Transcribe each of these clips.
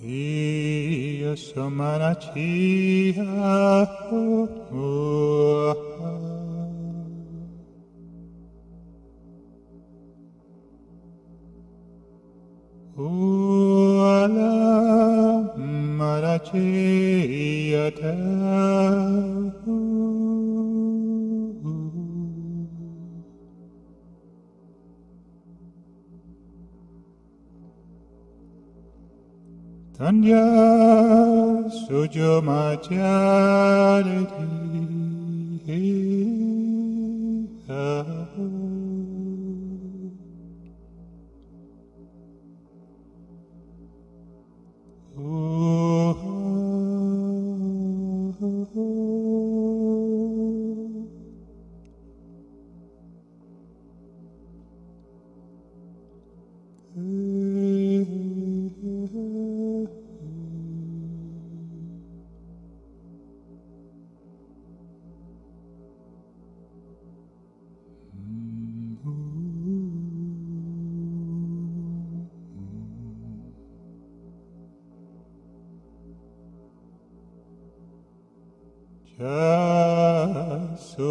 Dio somanachia. Uala Tanya sujo Casso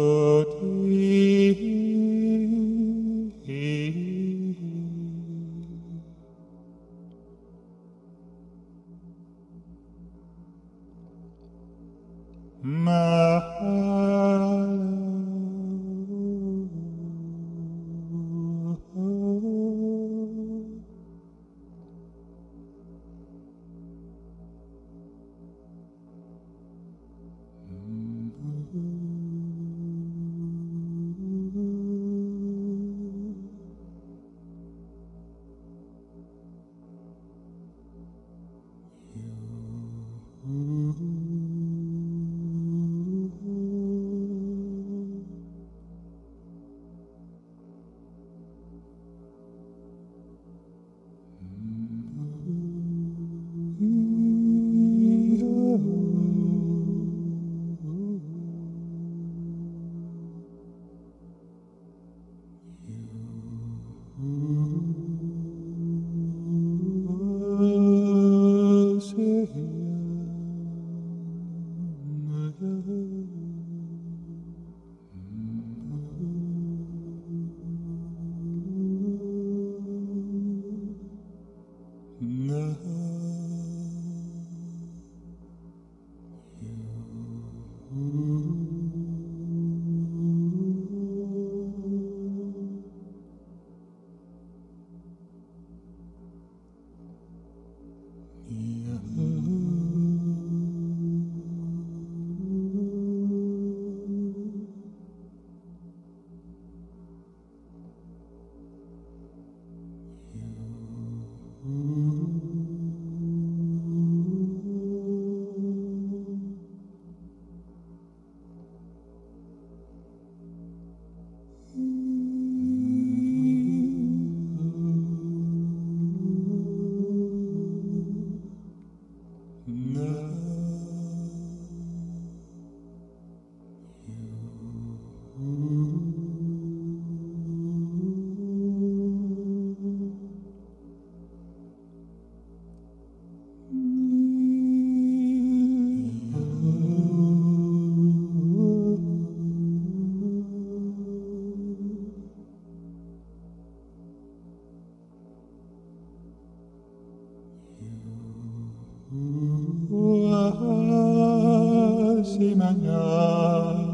si menea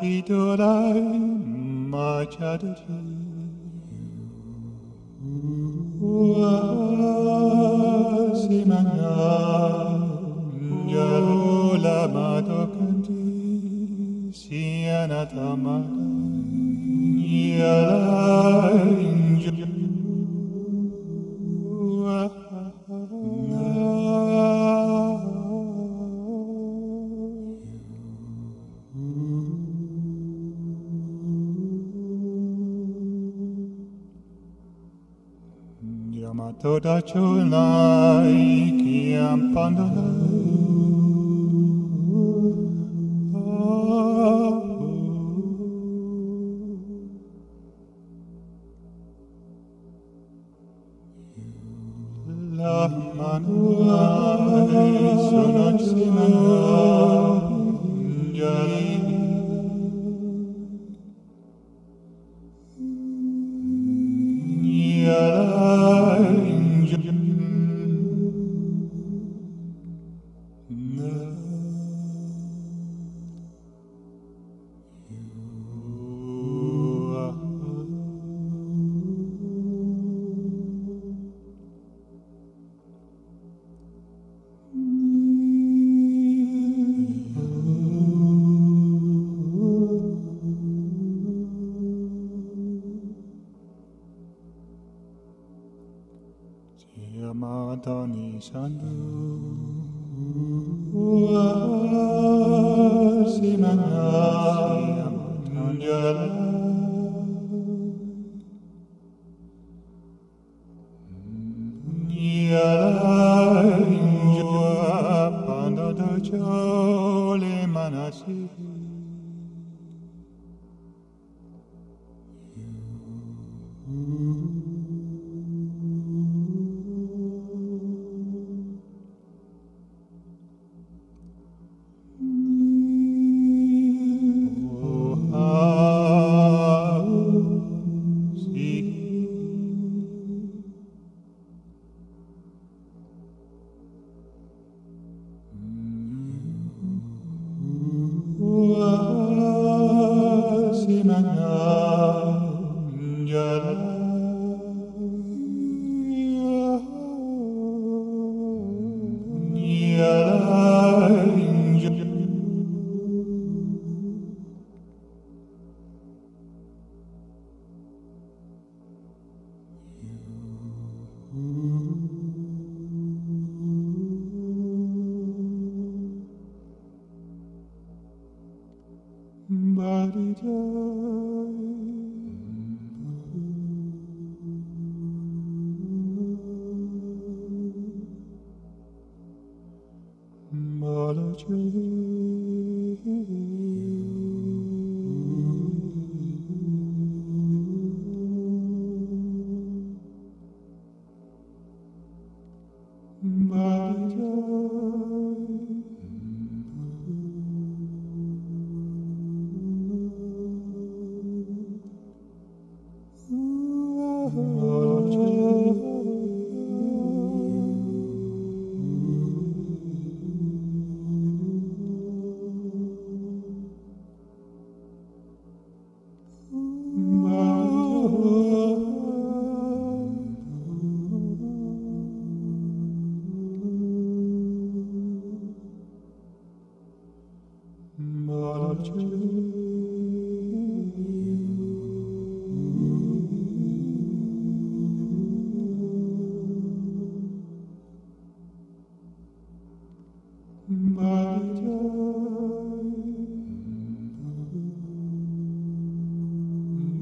Banantitorai machadati Simanga Jalula Matokanti Sianatamata Todaciul lai chiam La Yamatani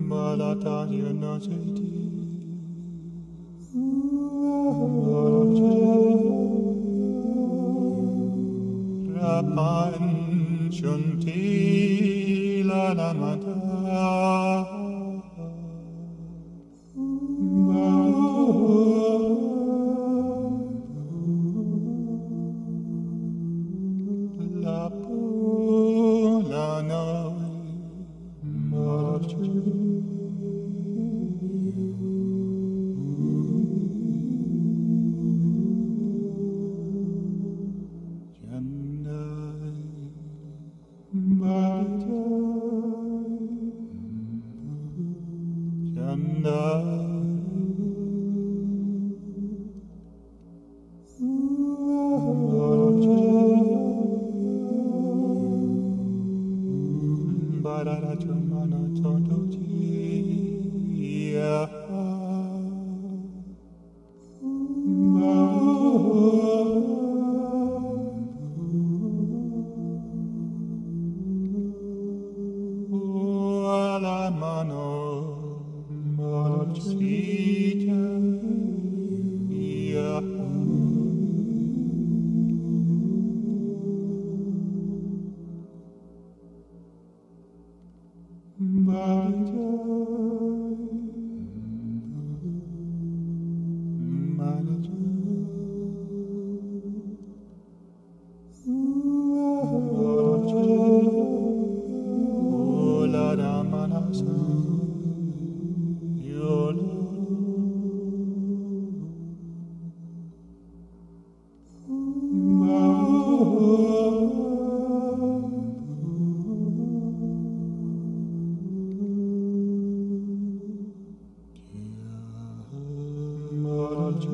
Malatarian acetii. Rapan shunti la. 就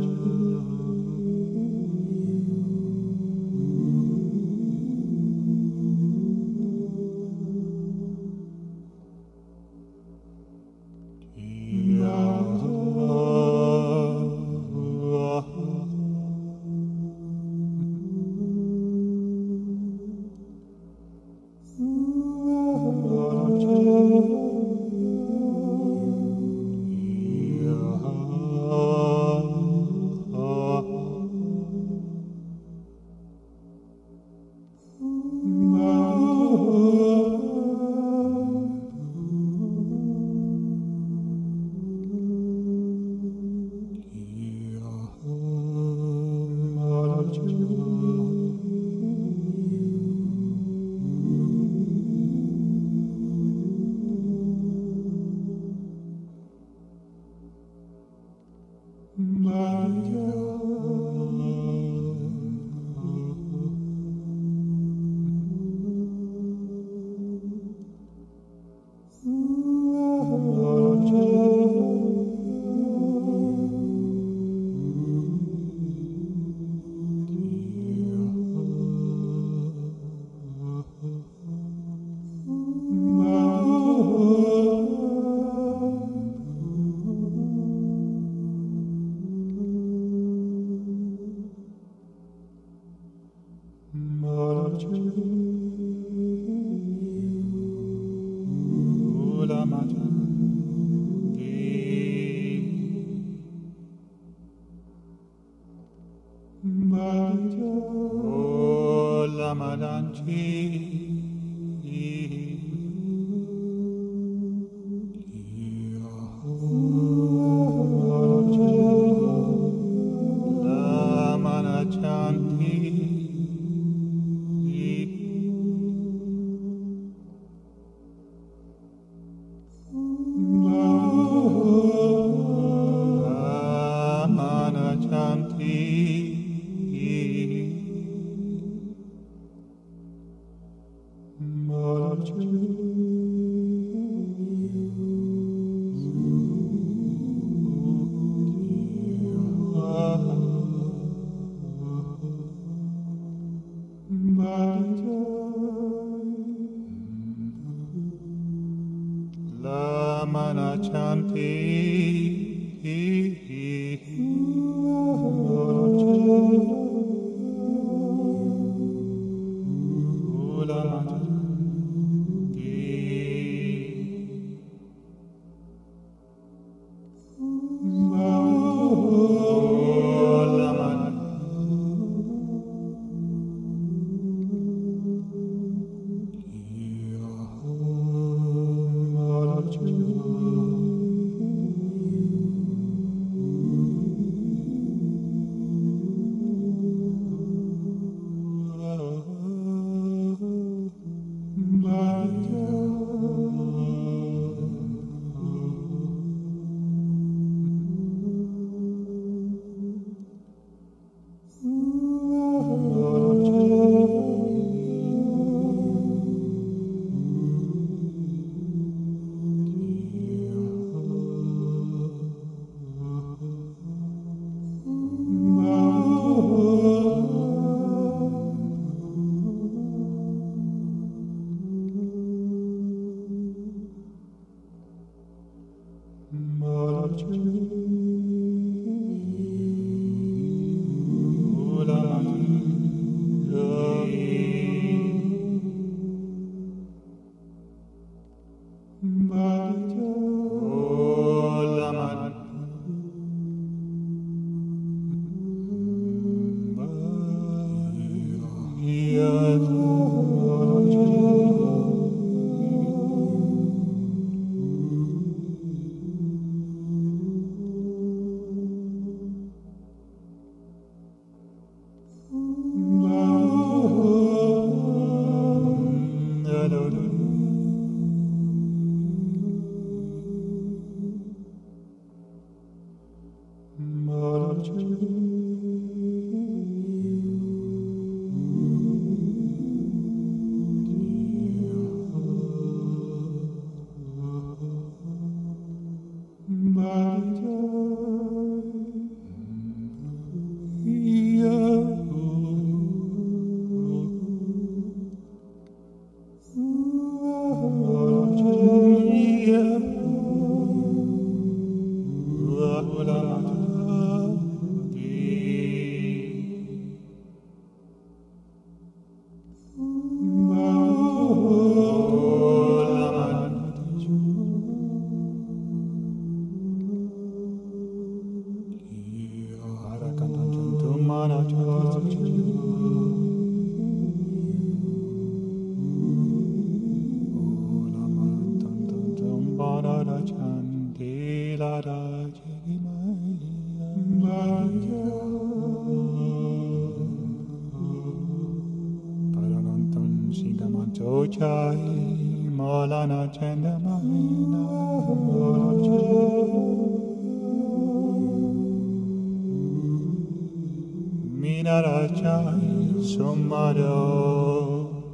Manajai Somado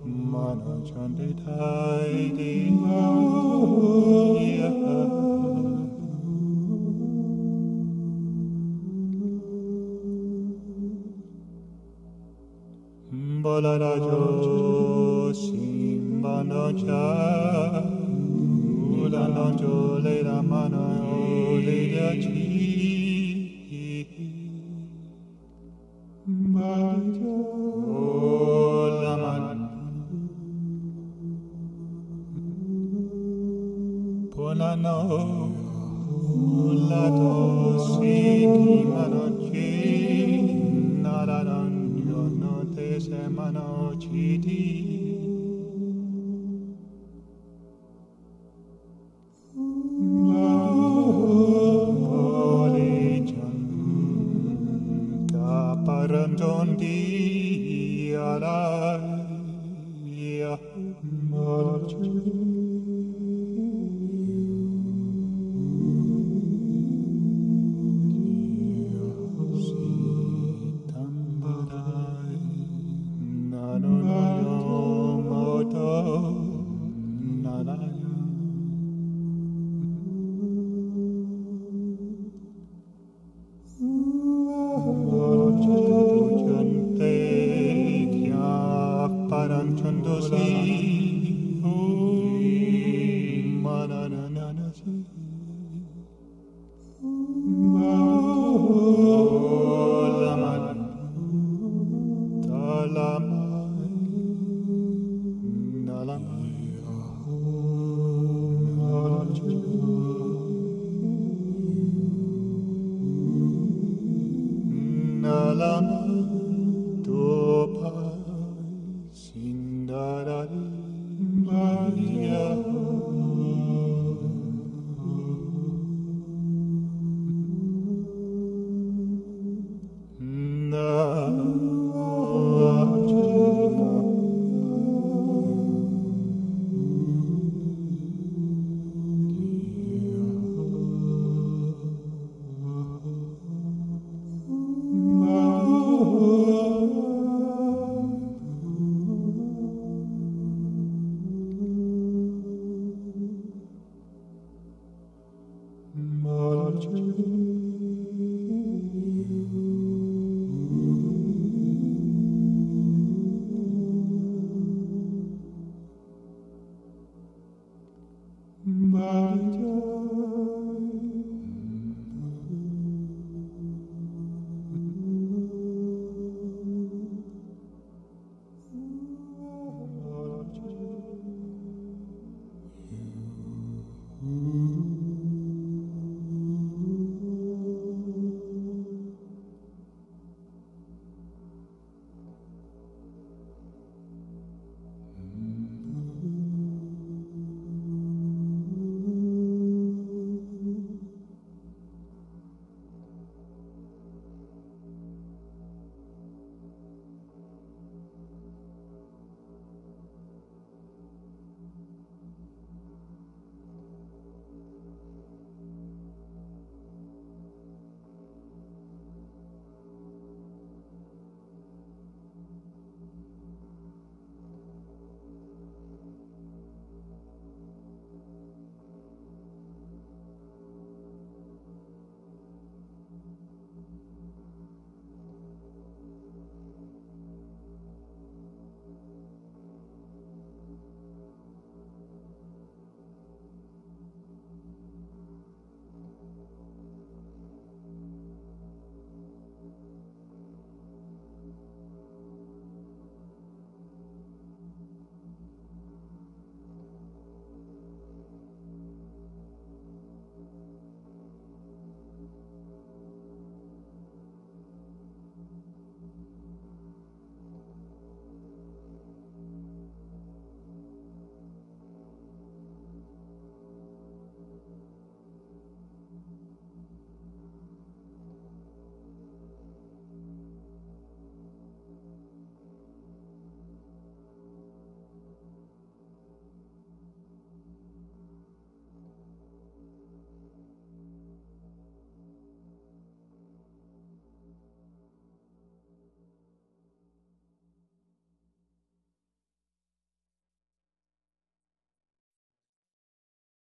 Manajande Dai Diva Bolarajo Simbanoja Ulananjo Leda Manayo Leda Chi alaya Paranchondosi,